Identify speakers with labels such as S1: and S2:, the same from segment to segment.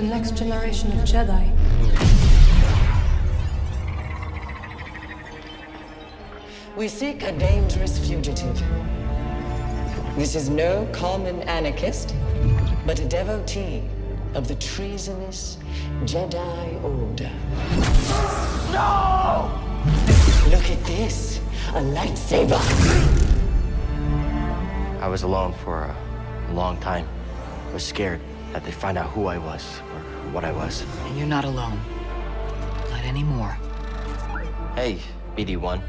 S1: the next generation of Jedi.
S2: We seek a dangerous fugitive. This is no common anarchist, but a devotee of the treasonous Jedi Order. No! Look at this a lightsaber.
S3: I was alone for a, a long time. I was scared that they'd find out who I was or what I was.
S4: And you're not alone. Not anymore.
S3: Hey, BD1.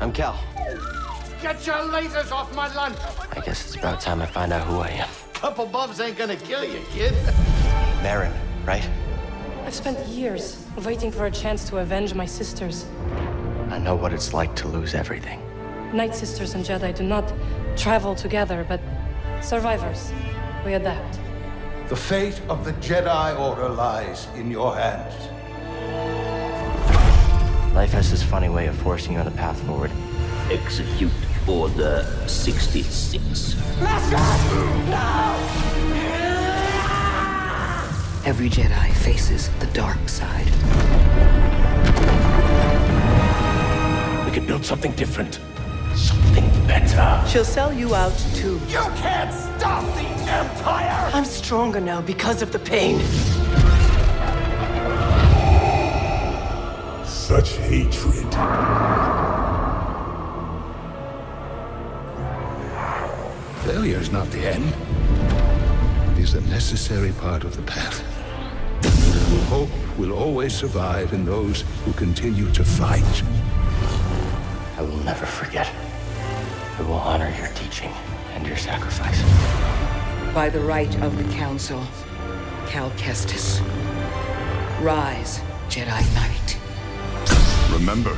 S3: I'm Cal.
S5: Get your lasers off my lunch!
S3: I guess it's about time I find out who I am.
S5: Couple bumps ain't gonna kill you, kid.
S3: Merrin, right?
S1: I've spent years waiting for a chance to avenge my sisters.
S3: I know what it's like to lose everything.
S1: Nightsisters and Jedi do not travel together, but survivors. We adapt.
S6: The fate of the Jedi Order lies in your hands.
S3: Life has this funny way of forcing you on the path forward.
S7: Execute Order 66. Master!
S4: Every Jedi faces the dark side.
S7: We could build something different. Something better.
S8: She'll sell you out too.
S5: You can't stop the Empire!
S8: I'm stronger now because of the pain.
S9: Such hatred.
S6: Failure is not the end. It is a necessary part of the path. Hope will always survive in those who continue to fight.
S3: I will never forget. I will honor your teaching and your sacrifice.
S4: By the right of the Council, Cal Kestis. Rise, Jedi Knight.
S9: Remember,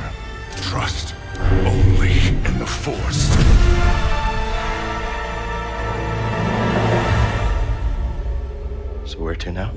S9: trust only in the Force.
S3: So where to now?